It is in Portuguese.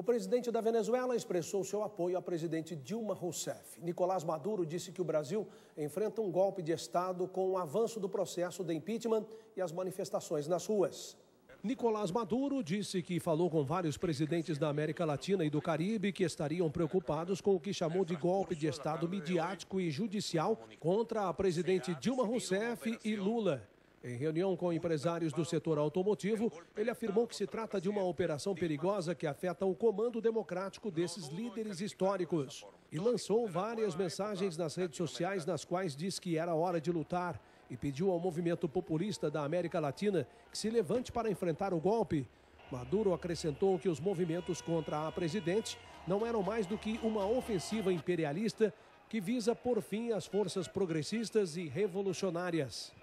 O presidente da Venezuela expressou seu apoio à presidente Dilma Rousseff. Nicolás Maduro disse que o Brasil enfrenta um golpe de Estado com o avanço do processo de impeachment e as manifestações nas ruas. Nicolás Maduro disse que falou com vários presidentes da América Latina e do Caribe que estariam preocupados com o que chamou de golpe de Estado midiático e judicial contra a presidente Dilma Rousseff e Lula. Em reunião com empresários do setor automotivo, ele afirmou que se trata de uma operação perigosa que afeta o comando democrático desses líderes históricos. E lançou várias mensagens nas redes sociais nas quais diz que era hora de lutar e pediu ao movimento populista da América Latina que se levante para enfrentar o golpe. Maduro acrescentou que os movimentos contra a presidente não eram mais do que uma ofensiva imperialista que visa por fim as forças progressistas e revolucionárias.